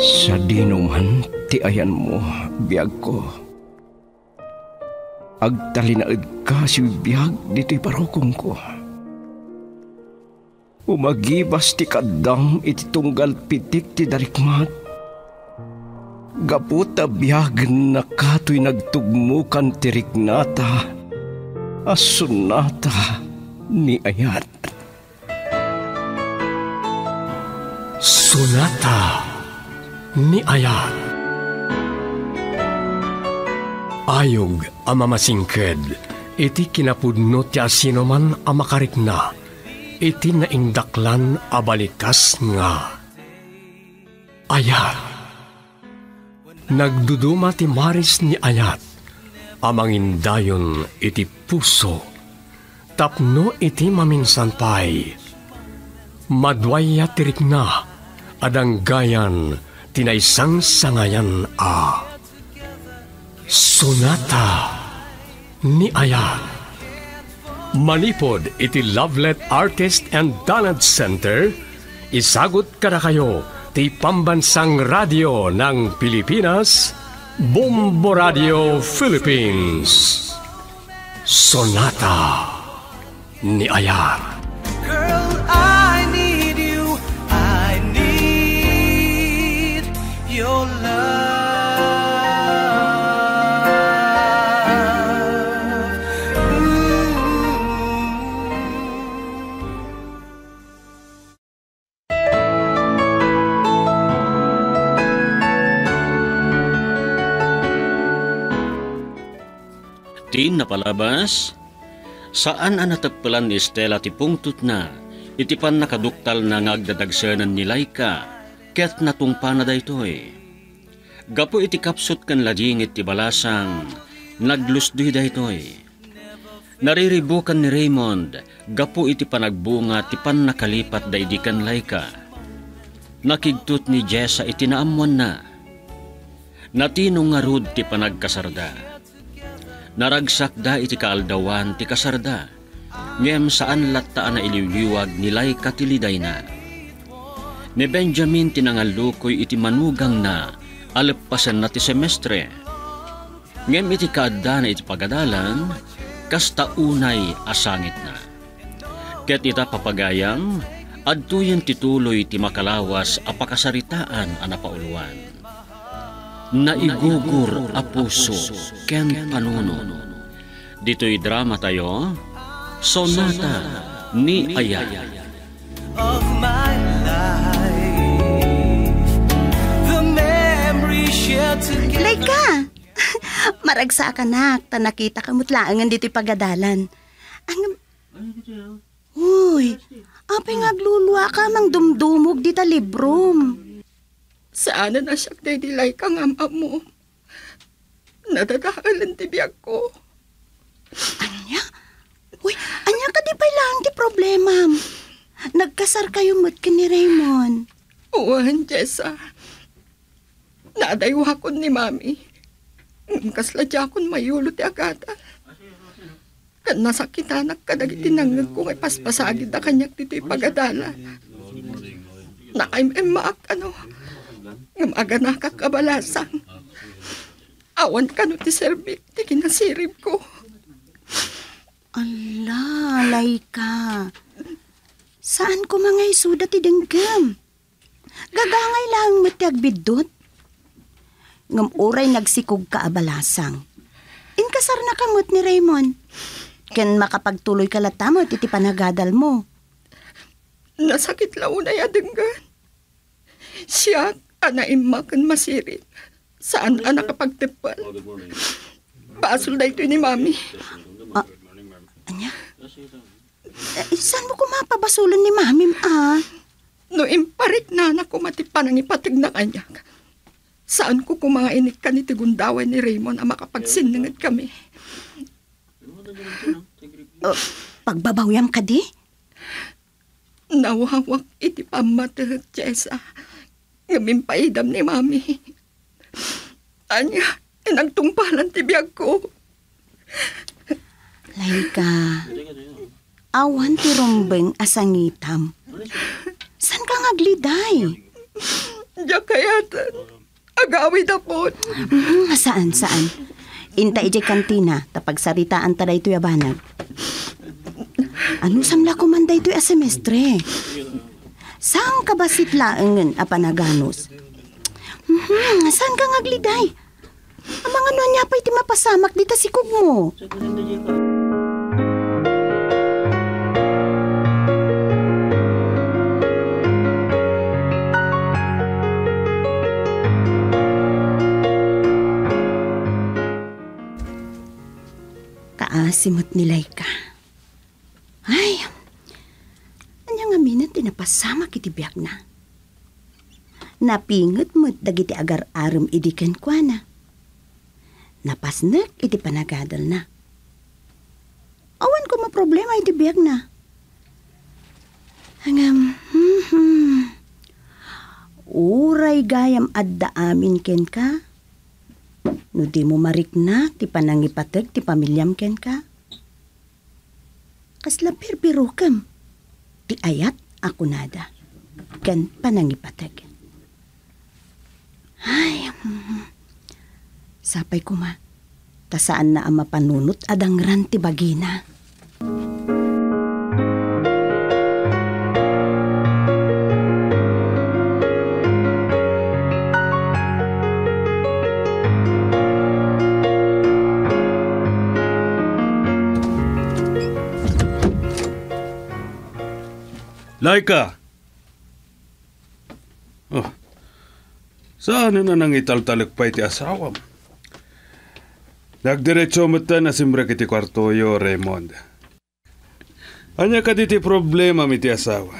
Sa dinuman, ti ayan mo, biyag ko. Agtalinaad ka si biyag dito'y parokong ko. Umagibas ti kadam iti tunggal pitik ti darikmat. Gaputa biyag na kato'y nagtugmukan ti riknata. Asunata ni ayat. Sunata ni Ayat. Ayog ang mamasingked, iti kinapudno ti asino man ang makarikna, iti naindaklan abalikas nga. Ayat. Nagduduma ti Maris ni Ayat, amangin dayon iti puso, tapno iti maminsan pay. Madwaya tirikna, adang gayan, tinaysang sangayan a. Sonata ni Aya. Manipod iti Lovelet Artist and Talent Center, isagot kada kayo ti pambansang radio ng Pilipinas, Bombo Radio Philippines. Sonata ni Ayar. Tin napalabas, saan ang natagpalan ni Estela ti pungtut na, itipan nakaduktal na ngagdadagsanan ni Laika, ket natungpa na daytoy. Gapo iti kapsot kan ladingit ti balasang, naglusdoy daytoy. Nariribukan ni Raymond, gapo iti panagbunga ti pan nakalipat daydi kan Laika. Nakigtut ni Jessa iti naamuan na. Natinong nga rud ti panagkasarda. Naragsak da iti kaaldawan ti kasarda. Ngem saan latta na iliwliwag nilay katiliday na. Ni Benjamin tinangalukoy iti manugang na alepasan na ti semestre. Ngem iti kaadda na iti pagadalan, kasta unay asangit na. Ket ita papagayam, adtuyen tituloy ti makalawas a pakasaritaan a napauluan naigugur a puso ken panuno. Dito'y drama tayo, Sonata ni Aya. of my life. The memory shared together. Laika! Maragsa ka na, ta nakita ka mutlaangan dito'y pagadalan. Ang... Uy, apay ngagluluwa ka mang dumdumog di ta librom. Saan na siya dilay kang ama mo? Nadadahalan ti biyag ko. Anya? Uy, anya ka di pa lang di problema. Nagkasar kayo mo't ka ni Raymond. Uwan, Jessa. Nadaywa ko ni Mami. Kasladya kon mayulo ti agata. Kan nasakitanak kadagiti nangag ko ngay paspasagid na kanyak dito'y pagadala. Nakaimemaak ano. Ngam aga nakakabalasang. Awan ka no ti serbik, ti kinasirib ko. Ala, Laika. Saan ko mga isuda ti denggam? Gagangay lang matiag bidot. Ngam oray nagsikog ka abalasang. Inkasar na kamot ni Raymond. Ken makapagtuloy ka latamo iti panagadal mo. Nasakit launa ya denggan. Siya, anaimakan masirit. Saan ang nakapagtipal? Pasol na ito ni Mami. Anya? Eh, saan mo kumapabasulan ni Mami, ah? No imparik na anak ko matipan ang ipatig na kanya. Saan ko inik ka ni Tigundawan ni Raymond ang makapagsinangad kami? Oh, pagbabawyam ka di? Nawawak iti pamatahag, Jessa. Ngamin paidam ni Mami. Anya, inagtungpalan ti biyag ko. Laika, awan ti rumbeng asangitam. San ka ngagliday? Diyak kayatan. Agawi na po. Hmm, saan, saan? Inta ije kantina, tapag saritaan ta daytoy abanag. Ano samla ko man daytoy a semestre? Saan ka ba sitlaangan a panaganos? Hmm, saan ka ngagliday? Ang mga ano niya pa iti mapasamak dita si mo. Kaasimot nilay ka. Ay, anya nga minat tinapasama kiti biyak na. Napingot mo't dagiti agar arum idiken kwa na. Napasnek iti panagadal na. Awan ko problema iti biyak na. Hangam, hmm, hmm. Uray gayam adda amin ken ka. No di mo marik na, ti panangipatag, ti pamilyam ken ka. Kasla pirpirukam. Ti ayat ako nada. Ken panangipatag. Ay, mm, sapay ko ma. Tasaan na ang mapanunot adang ran ti bagina. Laika! Saan na nang italtalagpay ti asawam? Nagdiretso mo ta na simra kiti kwartoyo, Raymond. Anya ka ti problema mi ti asawa?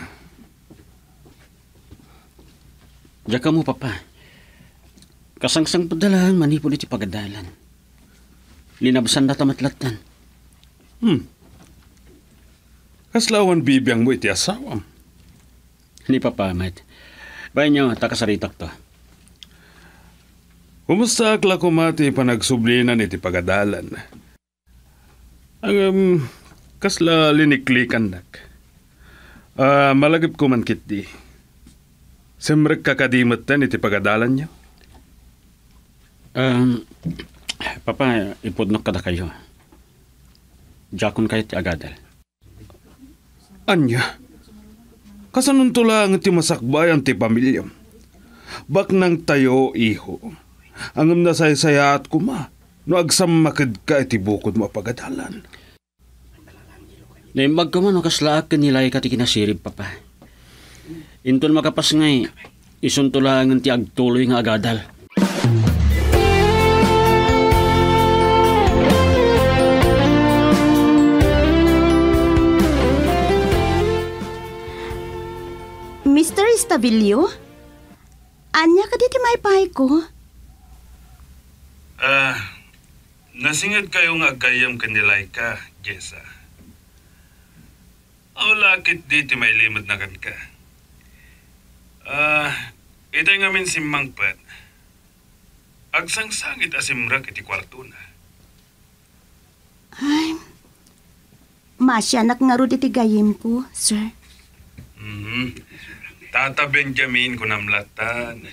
Diya ka mo, papa. Kasangsang padalahan manipod iti pagadalan. Linabsan na tamatlatan. Hmm. Kaslawan bibiyang mo iti asawam. Ni papa, met. Bayan nyo, takasaritak to. Kumusta akla ko mati panagsublinan iti pagadalan? Ang um, kasla liniklikan nak. Ah, malagip ko man kiti. Simrek kakadimat tan iti pagadalan niyo? Um, papa, ipudnok kada kayo. Jakon kayo ti agadal. Anya? Kasanun lang ti masakbayan ti pamilyam. Bak nang tayo, iho. Angam na saysaya at kuma. No agsam makid ka iti bukod mo pagadalan. Naimbag ka man, kaslaak ka nilay ka ti kinasirib, papa. Intun makapas ngay, isuntulangan ti agtuloy nga agadal. Mr. Estabilio? Anya ka diti may pahay ko? Ah, nasingad kayo nga gayam kanilay ka, Jessa. Aw lakit diti may limod na kan ka. Ah, itay ngamin si Mangpat. Agsangsangit asimrak iti kwarto na. Ay, masyanak nga ro diti gayim ko, sir. Mhm. Tata Benjamin ko namlatan.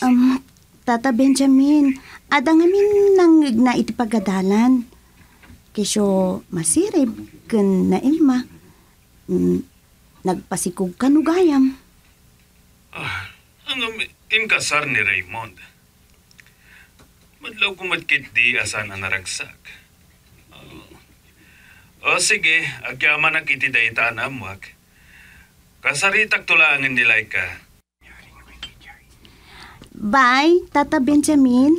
Um, Tata Benjamin, adang amin nang na iti pagadalan. Kesyo masirib ken na ilma. Mm, nagpasikog kanugayam. Ang um, inkasar ni Raymond. Madlaw kumatkit di asan ang naragsak. Oh. O sige, agyaman ang kiti dayta anamwak. Kasaritak tulangin nila ka. Bye, Tata Benjamin.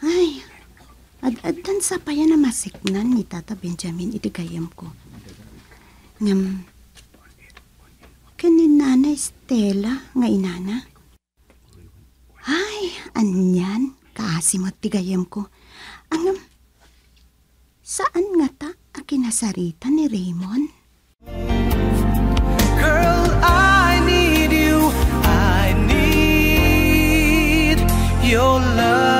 Ay, ad-adan sa paya na masiknan ni Tata Benjamin iti gayam ko. Ngam, kanin nanay Stella nga inana. Ay, anyan, kaasimot ti gayam ko. Angam, saan nga ta akinasarita ni Raymond? your love.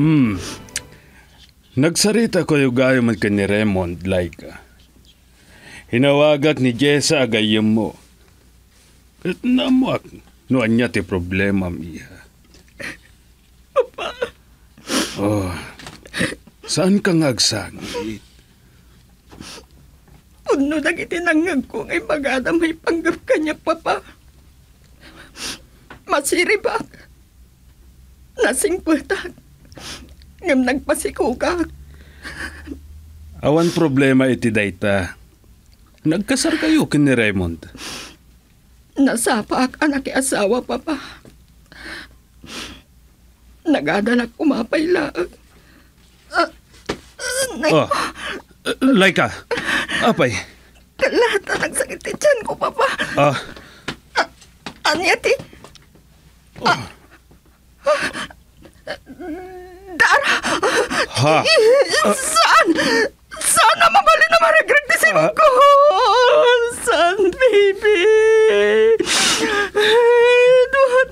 Mm. Nagsarita ko yung gayo man kay ni Raymond like uh, Hinawagak ni Jessa agayam mo. At namuak, noan niya ti problema miya. Papa. Oh, saan ka ngagsangit? Puno na itinangag ko ngay bagada may panggap kanya, Papa. Masiribak. Nasing putak. Ngam nagpasikugak. Awan problema iti dayta. Nagkasar kayo kin ni Raymond. Nasapa ak anak ki asawa, Papa. Nagadalak kumapay laag. Ah, ah, nay, Oh, uh, Laika, apay. kalata nagsakit ti tiyan ko, Papa. Ah, Anya ti? Ah. Dara! ha, Saan? Saan na mabali na maragrat ti sino ko? Saan, baby? Duha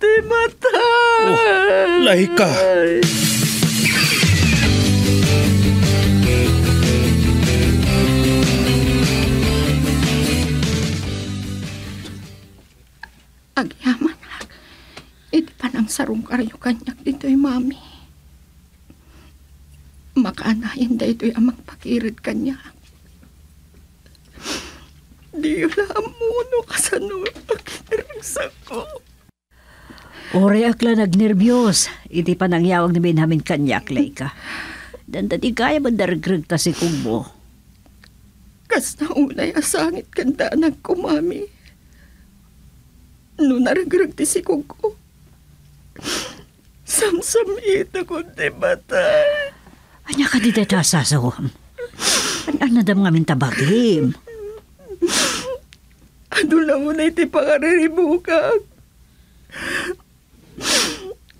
ti mata. Oh, Laika. Agyaman hak. Iti pa nang sarong karyo kanyak dito'y mami. Makaanayan da ito'y amang pakirid kanya. Di lang muno kasano pakiriragsak ko. Ore akla nagnervyos. Iti pa nangyawag namin namin kanyak, Laika. Dan dati kaya ba daragrag ta si Kugbo? Kas na unay asangit kanda nagkumami. No naragrag ti si Kuko. Samsam ito ko di batay. Anya ka di data sasawam. An nadam ngamin tabagim. Ano lang unay ti pangariribukag.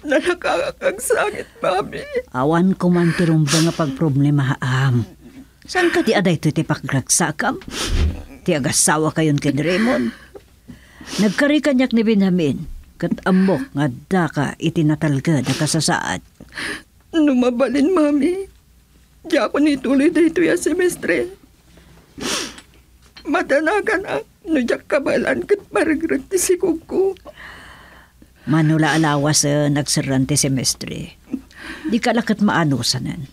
Nalakakag sangit, mami. Awan ko man tirumba nga pagproblema haam. Saan ka di aday to ti pagragsakam? Ti agasawa kayon ken Raymond. Nagkari kanyak ni Benjamin. Kat ambok nga daka itinatalga na kasasaad. Numabalin, mami. Di ako nituloy da ito ya semestre. Matanagan na. Nujak kabalan kat paragrag ti si Kuko. Manula alawas sa nagsarante semestre. Di ka lakat maanusanan.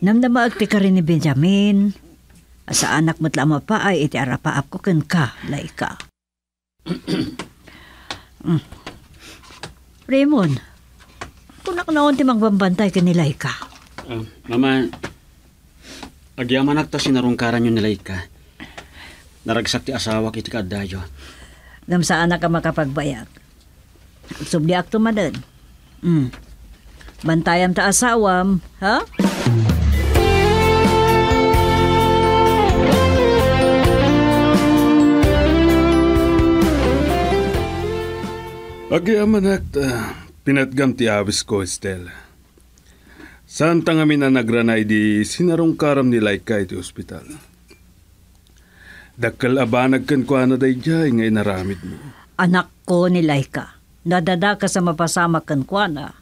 Namnamaag ti ka rin ni Benjamin. Asa anak mo't lama pa ay iti arapaap ko ken ka, laika. mm. Raymond, kunak naon ti magbambantay ka ni Laika. Ah, mama, agyaman akta sinarungkaran yun nilay ka. Naragsak ti asawa kiti kadayo. Ngam saan na ka makapagbayag. Subli akto madan. Mm. Bantayam ta asawam, ha? Agyaman akta, pinatgam ti awis ko, Estela. Saan ta nga minanagranay di sinarong karam ni Laika iti ospital. Dakkal abanag kan kwa na day jay nga inaramid mo. Anak ko ni Laika. Nadada ka sa mapasama kan kuana.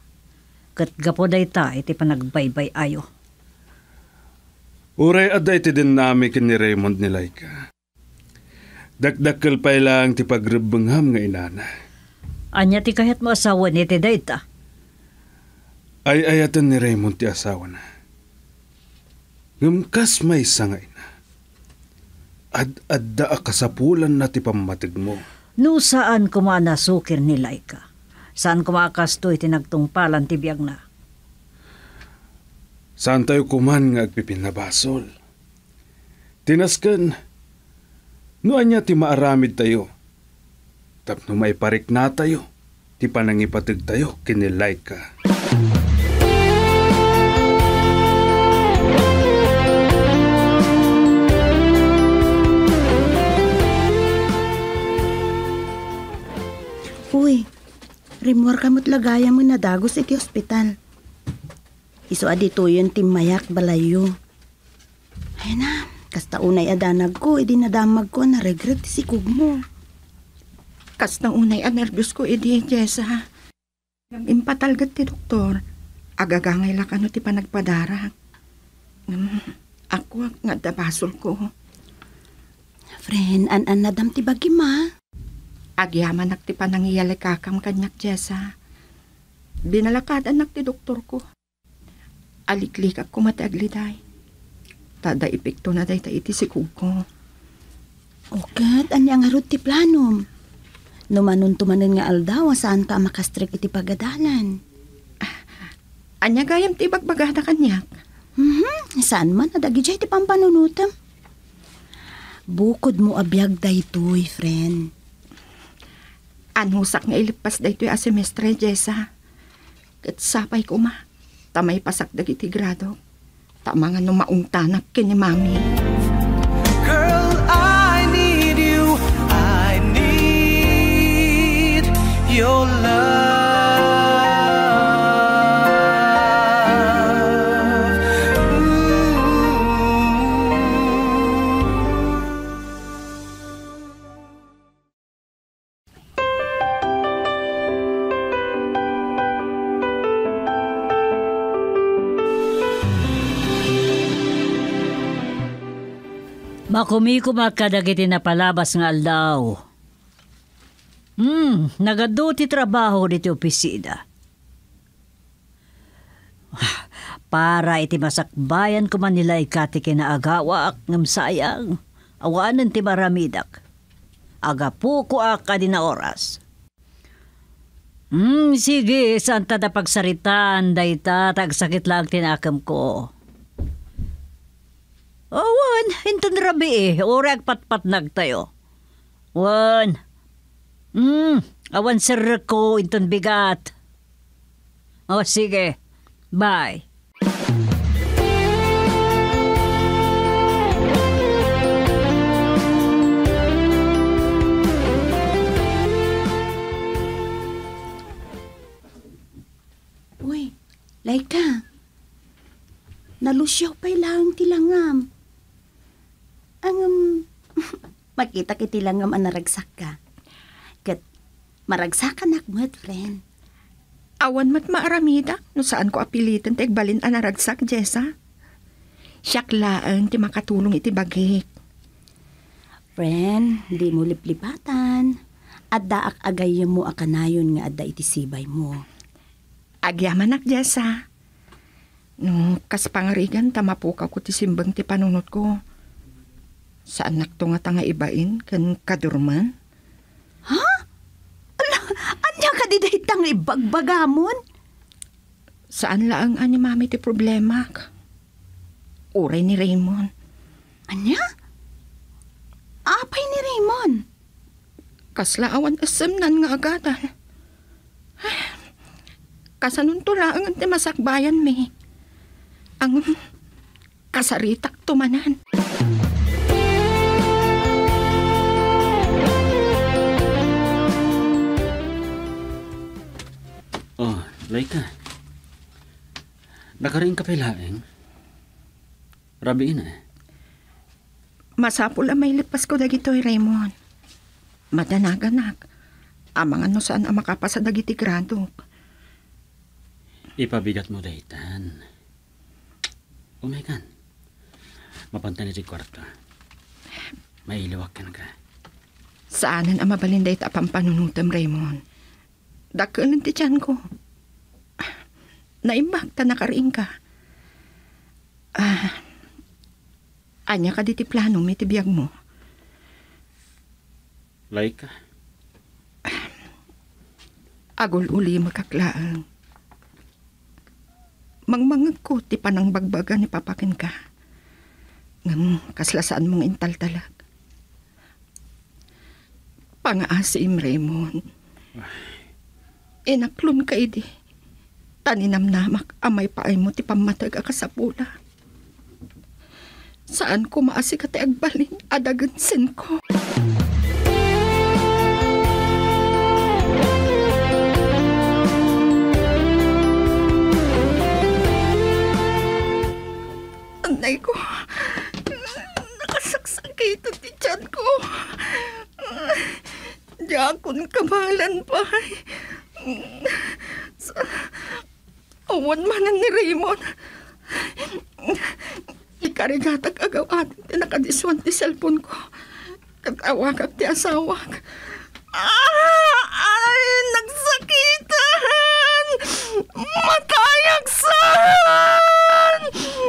Kat gapo day ta iti panagbaybay ayo. Uray aday ti din nami kin ni Raymond ni Laika. Dakdakkel pa ilang ti pagrebengham nga inana. Anya ti kahit mo asawa ni ti dayta. Ay ayatan ni Raymond ti asawa na. Ngumkas may sangay na. Ad-adda a kasapulan na ti pamatig mo. No saan kumana sukir ni Laika. Saan kumakasto iti nagtungpalan ti biyag na. Saan tayo kuman nga agpipinabasol? Tinaskan, noan niya ti maaramid tayo. Tapno may parik na tayo, ti panangipatig tayo kinilay ka. Rimor kamot lagaya mo na dagos iti ospital. Iso adito yun timayak balayo. Ay na, kasta unay adanag ko, edi nadamag ko na regret si Kugmo. Kas na unay a nervyos ko, edi Jessa. Impatalgat ti doktor. Agagangay lang ano ti panagpadara. Mm, ako nga dabasol ko. Friend, an-an nadam ti bagi. Agyaman nak ti panangiyalay kakam kanyak Jessa. Binalakad anak ti doktor ko. Aliklik ako matagliday. Tada epekto na day ta iti si ko. Okat, anyang harot ti planom. Numanon tumanon nga aldaw, saan ka makastrik iti pagadalan. Anya gayam ti bagbagada kanyak. Mhm, saan man nadagi jay ti pampanunutam. Bukod mo abiyag daytoy, friend. Anusak nga ilipas da ito'y asemestre, Jessa. Kat sapay ko ma. Tamay pasak dagiti grado. Tama nga numaong tanak kini mami. Makumiko makadagiti na palabas nga aldaw. Hmm, nagaduti trabaho diti opisina. Para iti masakbayan ko man nila ikati kinaagawa ak ngam sayang. Awanan ti maramidak. Agapu ko ak adi na oras. Hmm, sige, santa da pagsaritaan, dayta, tagsakit lang tinakam ko. Awan, hinton rabi eh. Orag patpat nagtayo. Wan. Hmm, awan sir ko, hinton bigat. O sige, bye. Uy, Laika. Nalusyaw pa'y lang tilangam. Ang um, makita kiti langam ang naragsak ka. Kat maragsakan akmat, friend. Awan mat maaramida. No saan ko apilitan ti balin anaragsak, Jessa. Siyaklaan ti makatulong iti bagik. Friend, di mo liplipatan. At daak agay mo akanayon nga adda iti sibay mo. Agyamanak, Jessa. No, kas pangarigan, tamapukaw ko ti simbang ti panunot ko. Saan nakto nga tanga ibain, kan kadurman? Anya ka di dahitang ibagbagamon? Saan laang ani mami ti problema? Uray ni Raymond. Anya? Apay ni Raymond. Kasla awan asem nan nga agadan. Kasanun to laang ti masakbayan mi. Ang kasaritak tumanan. Oh, Laika. Nakaring ka laeng. Rabi na. Masapul ang may lipas ko dagitoy, Raymond. Madanaganak. Amang ano saan ang makapasa dagiti grado. Ipabigat mo dahitan. Umekan. Mapanta ni kwarto. May iliwak ka na ka. Saanan ang mabalinday ta pampanunutam, Raymond. Dakalan ti tiyan ko. Naimbak ta nakariing ka. Ah, anya ka di ti plano may tibiyag mo. Laika. Agol uli makaklaan. Mangmangag ko ti panang bagbaga ni papakin ka. Ngam kaslasaan mong intal talag. Pangaasim, Raymond. Inaklon ka idi. Taninam namak amay paay mo ti pamatag ka sa pula. Saan ko maasi ka ti agbalin adagansin ko. Anay ko. Nakasaksak ito ti tiyan ko. Di akong kamalan pa. Sa, Awan manan ni Raymond. Ikarigatag agaw atin ti cellphone ko. Katawag ak ti asawag. Ah! Ay! Nagsakitan! Matayagsan!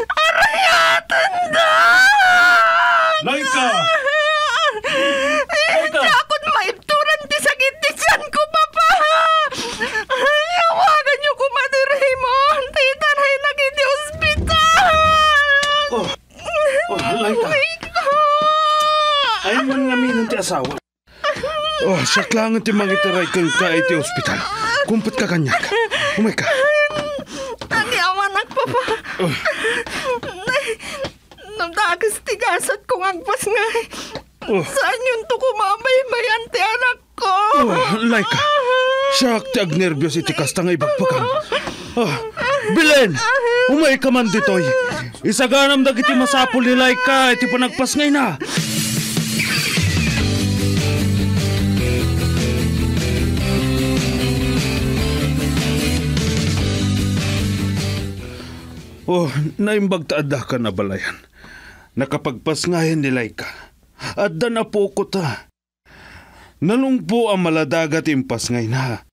Arayatan da! Laika! Hindi ako maibturan ti sakit ti tiyan ko, papa! Ay, Awagan niyo ko, Mati Raymond! Tita na lagi di ospital! Oh, oh, Laika. Ay man nga minang ti asawa. Oh, siya lang ti mangitaray kang ka iti ospital. Kumpit ka kanyak. Umay ka. Ang yawanak, papa! Namdagas tigasat kong agpas nga. Oh, Saan yun to kumabay-bayan ti anak ko? oh Laika. Siya ti agnervyos iti kasta nga ibagpagan. Oh, Bilen! Umay ka man ditoy. Isaganam dagiti masapul ni Laika iti panagpas ngay na. Oh, naimbag taada ka na balayan. Nakapagpas ngayon ni Laika. Adda na po ko ta. Nalungpo ang maladagat impas ngay na.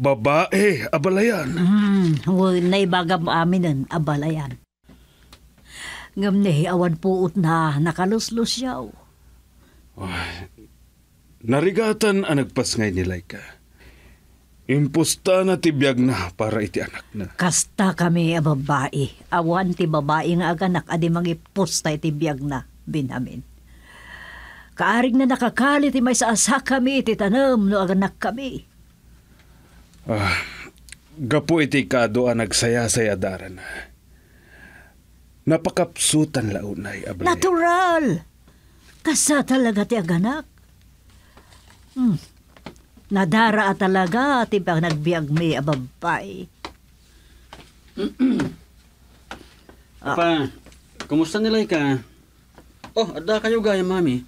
Babae, abalayan. Hmm, huwag na ibagam amin ang abalayan. Ngam ni awan puot na nakaluslus siyaw. Narigatan ang nagpas ngay ni Laika. Impusta na tibiyag na para iti anak na. Kasta kami a babae. Awan ti babae nga aganak adi mangipusta iti biyag na binamin. Kaarig na nakakali ti may saasa kami iti tanam no aganak kami. Gapo iti kado ang nagsaya-saya dara na. Napakapsutan launay, abalayan. Natural! Kasa talaga ti aganak. Hmm. Nadara at talaga ti pang nagbiag may ababay. Pa, kumusta nila ka? Oh, ada kayo gaya, mami.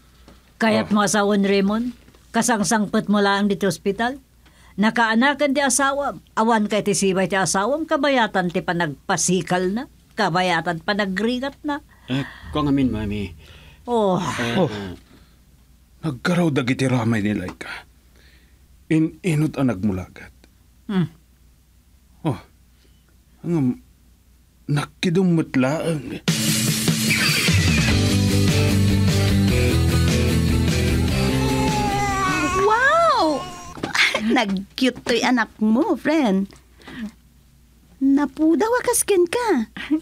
Kaya't mo asawa ni Raymond, kasangsangpet mo lang dito ospital. Nakaanakan ti asawa, awan kay ti sibay ti asawam, kabayatan ti panagpasikal na, kabayatan panagrigat na. Eh, kung amin, mami. Oh, Eh, Oh. Nagkaraw dagiti ramay ni Laika. In-inot ang nagmulagat. Hmm. Oh, ang nakidumutlaang. Wow! Nag-cute to'y anak mo, friend. Napudaw kasken ka.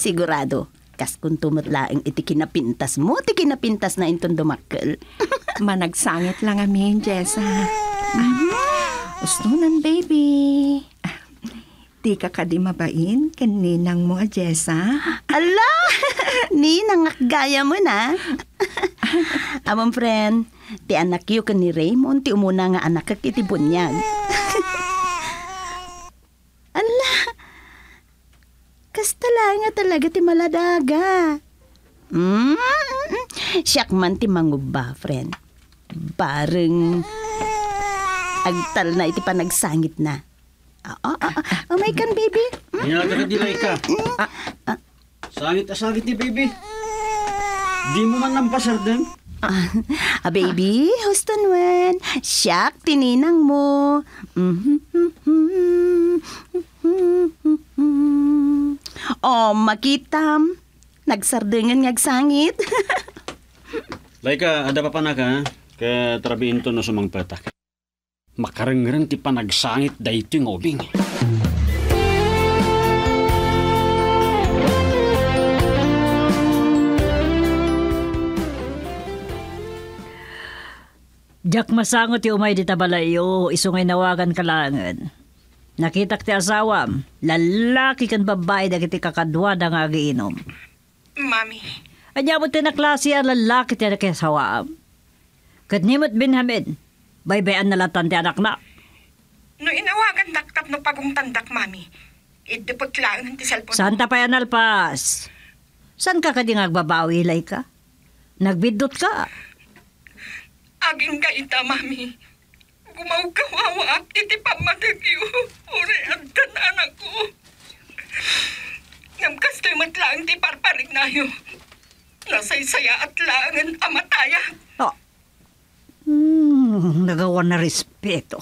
Sigurado, kas kung tumutlaing iti kinapintas mo, ti kinapintas na intong dumakkel. Managsangit lang amin, Jessa. Ustunan, baby. Di ka ka di mabain kaninang mo, Jessa. Ala! Ni nangakgaya mo na. Amang friend, ti anak yu ka ni Raymond, ti umuna nga anak kag iti bunyag. Ala! Kasta lang nga talaga ti maladaga. Mm, siyak man ti manguba, friend. Bareng agtal na iti panagsangit na. Ah, ah, ah, oh my God, baby. Hinalaga ka di ka. Sangit a sangit ni baby. Di mo man nampasardeng. Ah, ah, baby, Houston Wen. Siyak, tininang mo. Oh, makitam. Nagsardengan ngagsangit. Laika, ada pa pa na ka, ka trabihin to no sumang patak. Makarangrang ti panagsangit da ito yung obing. Jack masangot ti umay di tabalayo, isungay nawagan kalangan. Nakitak ti asawam, lalaki kan babae dagiti kakadwa da nga giinom. Mami, Anya mo tinaklase ang lalaki ti nakasawam. Kadnimot binhamin, baybayan na latan ti anak na. no inawagan daktap no pagong tandak, Mami. Idupag lang ti cellphone Santa pa yan alpas. San ka kadi agbabawi hilay ka? Nagbidot ka. Aging kaita, Mami. Gumaw kawawa at iti pamatagyo. Uri at tananak ko. Namkastoy matlaang ti parparig na yun. Nasaysaya at laangan amataya. Oh. Ah. Hmm, nagawa na respeto.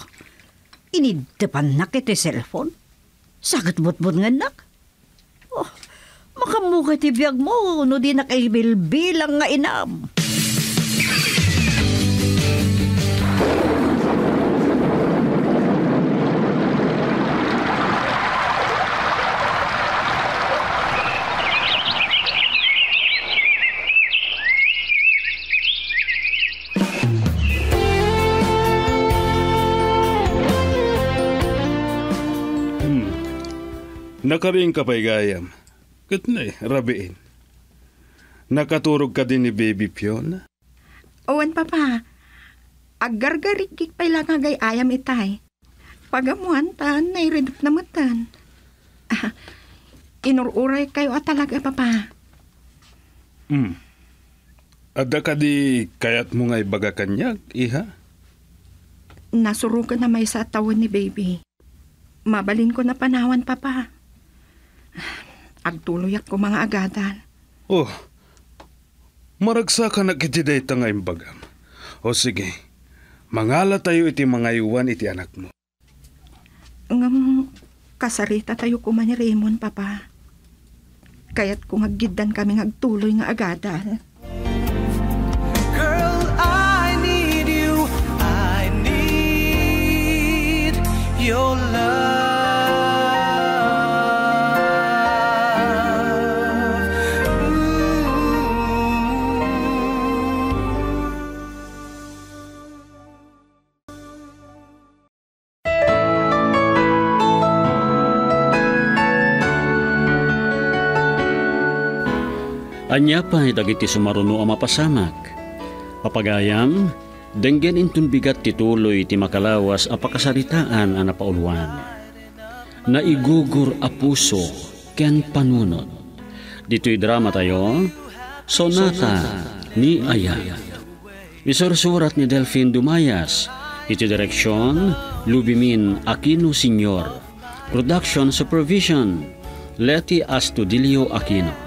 Inidapan na kiti cellphone. Sakit bot-bot nga nak. Oh, makamuka ti mo, no di nakibilbilang nga inam. Nakaring ka pa'y gayam. Kat na eh, rabiin. Nakaturog ka din ni Baby Fiona. Owan papa, aggargarikik pa lang agay ayam itay. Pagamuhan tan, nairidap na matan. Ah, inururay kayo at talaga papa. Hmm. Ada ka di kayat mo nga ibaga kanyag, iha? Nasurugan na may sa tawon ni baby. Mabalin ko na panawan papa. Agtuloyak ko mga agadan. Oh, maragsa ka na kiti nga imbagam. O sige, mangala tayo iti mga iwan iti anak mo. Ngam, kasarita tayo kuma ni Raymond, papa. Kaya't kung aggidan kami agtuloy nga agadan. Girl, I need you. I need your love. Anya pa dagiti sumaruno a mapasamak. Papagayam, denggen intun bigat tituloy ti makalawas a pakasaritaan a napauluan. Naigugur a puso ken panunod. Dito'y drama tayo, Sonata ni Aya. Isursurat ni Delphine Dumayas, iti direksyon, Lubimin Aquino Senior. Production Supervision, Leti Astudillo Aquino.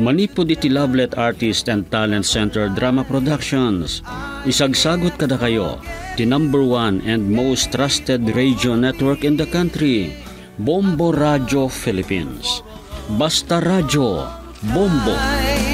Manipod iti Lovelet Artist and Talent Center Drama Productions. Isagsagot kada kayo, the number one and most trusted radio network in the country, Bombo Radio Philippines. Basta Radio, Bombo. Time,